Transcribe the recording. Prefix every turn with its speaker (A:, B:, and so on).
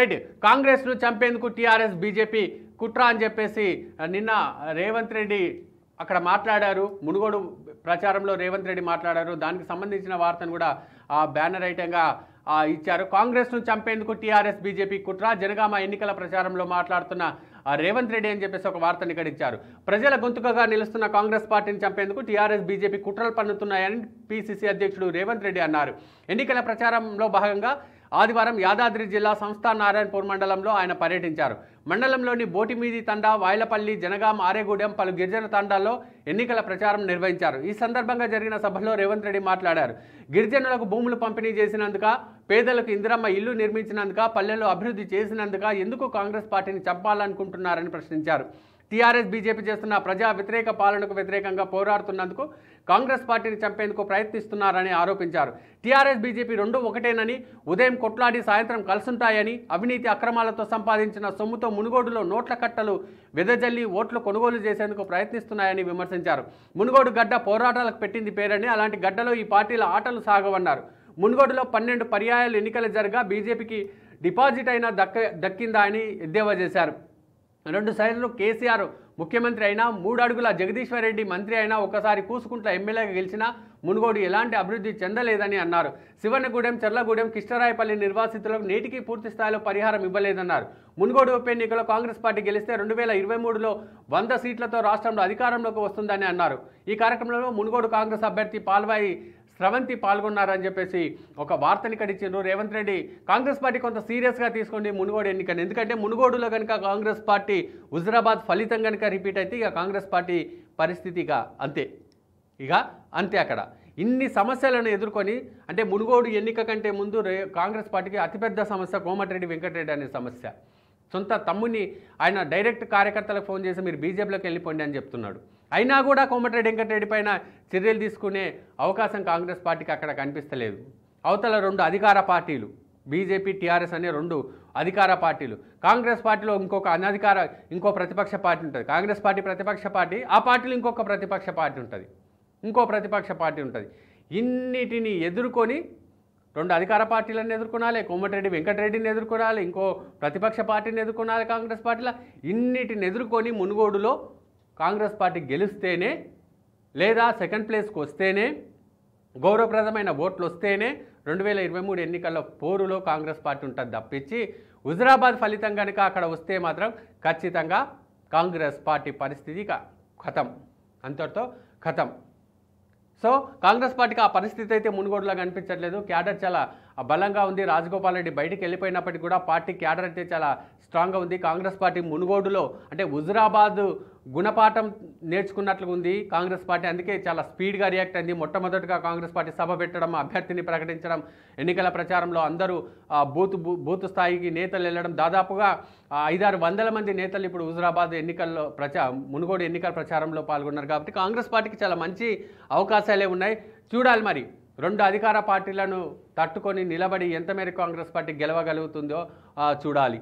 A: Right కాంగ్రెస్ను చంపేందుకు TRS BJP కుట్ర అని చెప్పేసి నిన్న రేవంత్ రెడ్డి అక్కడ మాట్లాడారు. మునుగోడు ప్రచారంలో రేవంత్ రెడ్డి మాట్లాడారు. దానికి సంబంధించిన వార్తను కూడా ఆ బ్యానర్ ఐటంగా ఇచ్చారు. కాంగ్రెస్ను చంపేందుకు టీఆర్ఎస్ బీజేపీ కుట్ర జనగామ ఎన్నికల ప్రచారంలో మాట్లాడుతున్న రేవంత్ రెడ్డి అని చెప్పేసి ఒక వార్తను ఇక్కడ ఇచ్చారు. ప్రజల గొంతుకగా నిలుస్తున్న కాంగ్రెస్ పార్టీని చంపేందుకు టీఆర్ఎస్ బీజేపీ కుట్రలు పన్నుతున్నాయని పీసీసీ అధ్యక్షుడు రేవంత్ రెడ్డి అన్నారు. ఎన్నికల ప్రచారంలో భాగంగా ఆదివారం యాదాద్రి జిల్లా సంస్థా నారాయణపూర్ మండలంలో ఆయన పర్యటించారు. మండలంలోని బోటిమీది తండా వాయలపల్లి జనగాం ఆరేగూడెం పలు గిరిజన తండాల్లో ఎన్నికల ప్రచారం నిర్వహించారు. ఈ సందర్భంగా జరిగిన సభలో రేవంత్ రెడ్డి మాట్లాడారు. గిరిజనులకు భూములు పంపిణీ చేసినందుక పేదలకు ఇందిరమ్మ ఇల్లు నిర్మించినందుక పల్లెల్లో అభివృద్ధి చేసినందుక ఎందుకు కాంగ్రెస్ పార్టీని చంపాలనుకుంటున్నారని ప్రశ్నించారు. టీఆర్ఎస్ బీజేపీ చేస్తున్న ప్రజా వ్యతిరేక పాలనకు వ్యతిరేకంగా పోరాడుతున్నందుకు కాంగ్రెస్ పార్టీని చంపేందుకు ప్రయత్నిస్తున్నారని ఆరోపించారు. టీఆర్ఎస్ బీజేపీ రెండు ఒకటేనని ఉదయం కొట్లాడి సాయంత్రం కలుసుంటాయని అవినీతి అక్రమాలతో సంపాదించిన సొమ్ముతో మునుగోడులో నోట్ల కట్టలు వెదజల్లి ఓట్లు కొనుగోలు చేసేందుకు ప్రయత్నిస్తున్నాయని విమర్శించారు. మునుగోడు గడ్డ పోరాటాలకు పెట్టింది పేరని అలాంటి గడ్డలో ఈ పార్టీల ఆటలు సాగవన్నారు. మునుగోడులో పన్నెండు పర్యాయాలు ఎన్నికలు జరగా బీజేపీకి డిపాజిట్ అయినా దక్క దక్కిందా అని ఎద్దేవా చేశారు. రెండు సైజులు కేసీఆర్ ముఖ్యమంత్రి అయినా మూడు అడుగుల జగదీశ్వర్ రెడ్డి మంత్రి అయినా ఒకసారి కూసుకుంట్ల ఎమ్మెల్యేగా గెలిచినా మునుగోడు ఎలాంటి అభివృద్ధి చెందలేదని అన్నారు. శివనగూడెం చెర్లగూడెం కిష్టరాయపల్లి నిర్వాసితులకు నేటికి పూర్తి స్థాయిలో పరిహారం ఇవ్వలేదన్నారు. మునుగోడు ఉప ఎన్నికలో కాంగ్రెస్ పార్టీ గెలిస్తే రెండు వేల ఇరవై మూడులో వంద సీట్లతో రాష్ట్రంలో అధికారంలోకి వస్తుందని అన్నారు. ఈ కార్యక్రమంలో మునుగోడు కాంగ్రెస్ అభ్యర్థి పాల్వాయి స్రవంతి పాల్గొన్నారని చెప్పేసి ఒక వార్తని ఇక్కడ రేవంత్ రెడ్డి కాంగ్రెస్ పార్టీ కొంత సీరియస్గా తీసుకోండి మునుగోడు ఎన్నికని. ఎందుకంటే మునుగోడులో కనుక కాంగ్రెస్ పార్టీ హుజరాబాద్ ఫలితం కనుక రిపీట్ అయితే ఇక కాంగ్రెస్ పార్టీ పరిస్థితి ఇక అంతే. ఇక అంతే అక్కడ. ఇన్ని సమస్యలను ఎదుర్కొని అంటే మునుగోడు ఎన్నిక కంటే ముందు కాంగ్రెస్ పార్టీకి అతిపెద్ద సమస్య కోమటిరెడ్డి వెంకటరెడ్డి అనే సమస్య. సొంత తమ్ముని ఆయన డైరెక్ట్ కార్యకర్తలకు ఫోన్ చేసి మీరు బీజేపీలోకి వెళ్ళిపోండి అని చెప్తున్నాడు. అయినా కూడా కోమటిరెడ్డి వెంకటరెడ్డి పైన చర్యలు తీసుకునే అవకాశం కాంగ్రెస్ పార్టీకి అక్కడ కనిపిస్తలేదు. అవతల రెండు అధికార పార్టీలు బీజేపీ టీఆర్ఎస్ అనే రెండు అధికార పార్టీలు. కాంగ్రెస్ పార్టీలో ఇంకొక అనధికార ఇంకో ప్రతిపక్ష పార్టీ ఉంటుంది. కాంగ్రెస్ పార్టీ ప్రతిపక్ష పార్టీ ఆ పార్టీలో ఇంకొక ప్రతిపక్ష పార్టీ ఉంటుంది. ఇంకో ప్రతిపక్ష పార్టీ ఉంటుంది. ఇన్నిటిని ఎదుర్కొని రెండు అధికార పార్టీలను ఎదుర్కొనాలి కోమటిరెడ్డి వెంకటరెడ్డిని ఎదుర్కొనాలి ఇంకో ప్రతిపక్ష పార్టీని ఎదుర్కొనాలి కాంగ్రెస్ పార్టీలో ఇన్నిటిని ఎదుర్కొని మునుగోడులో కాంగ్రెస్ పార్టీ గెలిస్తేనే లేదా సెకండ్ ప్లేస్కి వస్తేనే గౌరవప్రదమైన ఓట్లు వస్తేనే రెండు వేల ఇరవై మూడు ఎన్నికల్లో పోరులో కాంగ్రెస్ పార్టీ ఉంటుంది తప్పించి హుజరాబాద్ ఫలితం కనుక అక్కడ వస్తే మాత్రం ఖచ్చితంగా కాంగ్రెస్ పార్టీ పరిస్థితి కథం. అంతటితో కథం. సో కాంగ్రెస్ పార్టీకి ఆ పరిస్థితి అయితే మునుగోడులాగా కనిపించట్లేదు క్యాడర్ చాలా బలంగా ఉంది. రాజగోపాల్ రెడ్డి బయటికి వెళ్ళిపోయినప్పటికీ కూడా పార్టీ క్యాడర్ అయితే చాలా స్ట్రాంగ్గా ఉంది. కాంగ్రెస్ పార్టీ మునుగోడులో అంటే హుజురాబాద్ గుణపాఠం నేర్చుకున్నట్లుగా ఉంది కాంగ్రెస్ పార్టీ. అందుకే చాలా స్పీడ్గా రియాక్ట్ అయింది. మొట్టమొదటిగా కాంగ్రెస్ పార్టీ సభ పెట్టడం అభ్యర్థిని ప్రకటించడం ఎన్నికల ప్రచారంలో అందరూ బూత్ బూ- బూత్ స్థాయికి నేతలు వెళ్ళడం. దాదాపుగా ఐదారు వందల మంది నేతలు ఇప్పుడు హుజురాబాద్ ఎన్నికల్లో ప్రచా మునుగోడు ఎన్నికల ప్రచారంలో పాల్గొన్నారు. కాబట్టి కాంగ్రెస్ పార్టీకి చాలా మంచి అవకాశాలే ఉన్నాయి. చూడాలి మరి. రెండు అధికార పార్టీలను తట్టుకొని నిలబడి ఎంత మేరకు కాంగ్రెస్ పార్టీ గెలవగలుగుతుందో చూడాలి.